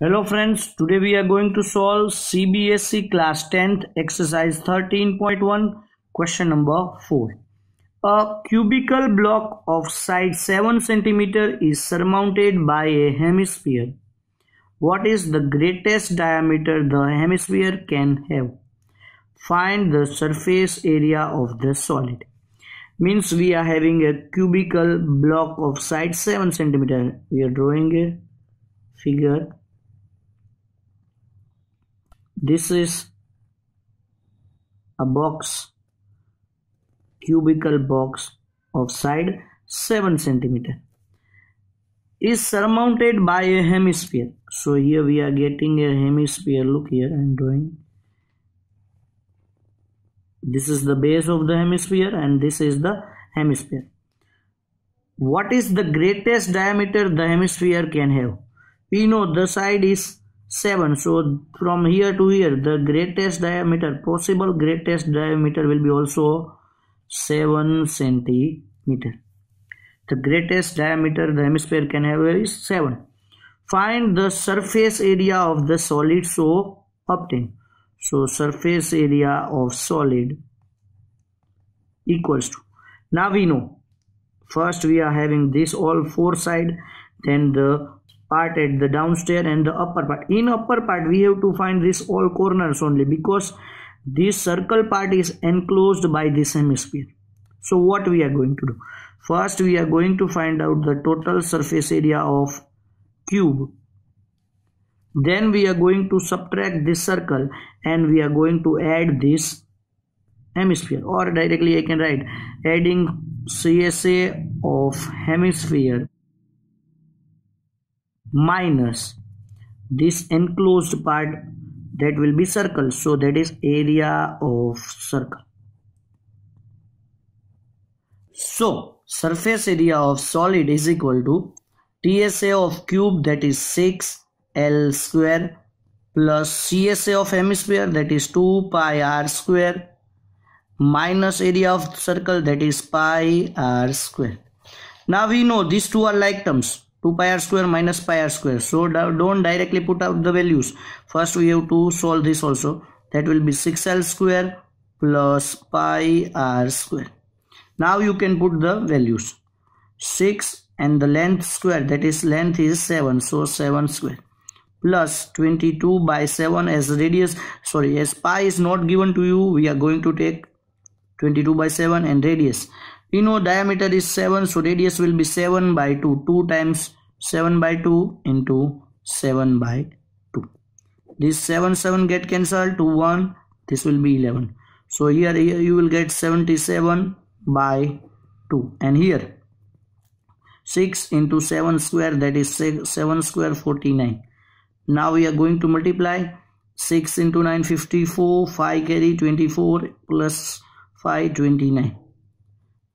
Hello friends, today we are going to solve CBSE class 10th exercise 13.1 question number 4. A cubical block of side 7 cm is surmounted by a hemisphere. What is the greatest diameter the hemisphere can have? Find the surface area of the solid. Means we are having a cubical block of side 7 cm. We are drawing a figure this is a box cubical box of side 7 centimeter. Is surmounted by a hemisphere. So here we are getting a hemisphere. Look here i'm drawing. This is the base of the hemisphere and this is the hemisphere. What is the greatest diameter the hemisphere can have? We know the side is 7 so from here to here the greatest diameter possible greatest diameter will be also 7 centimeter. The greatest diameter the hemisphere can have is 7 find the surface area of the solid so obtain. So surface area of solid equals to. Now we know. First we are having this all four side then the part at the downstairs and the upper part. In upper part we have to find this all corners only because this circle part is enclosed by this hemisphere so what we are going to do? First we are going to find out the total surface area of cube. Then we are going to subtract this circle and we are going to add this hemisphere. Or directly I can write adding CSA of hemisphere minus this enclosed part that will be circle. So that is area of circle. So surface area of solid is equal to TSA of cube that is 6 L square plus CSA of hemisphere that is 2 pi r square minus area of circle that is pi r square. Now we know these two are like terms 2 pi r square minus pi r square. So don't directly put out the values. First we have to solve this also. That will be 6l square plus pi r square. Now you can put the values. 6 and the length square that is length is 7 so 7 square plus 22 by 7 as radius. Sorry as pi is not given to you we are going to take 22 by 7 and radius we know diameter is 7 so radius will be 7 by 2 2 times 7 by 2 into 7 by 2 this 7 7 get cancelled to 1 this will be 11 so here, here you will get 77 by 2 and here 6 into 7 square that is 7 square 49 now we are going to multiply 6 into 9 54 5 carry 24 plus 5 29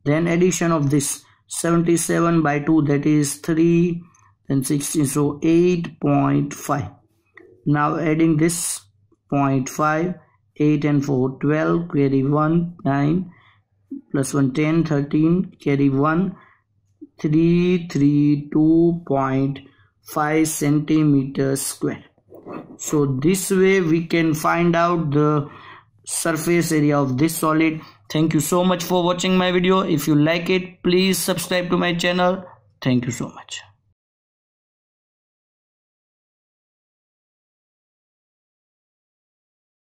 then addition of this 77 by 2 that is 3 then 16 so 8.5 now adding this 0.5 8 and 4 12 carry 1 9 plus 1 10 13 carry 1 3 3 2.5 centimeters square. So this way we can find out the surface area of this solid. Thank you so much for watching my video. If you like it please subscribe to my channel. Thank you so much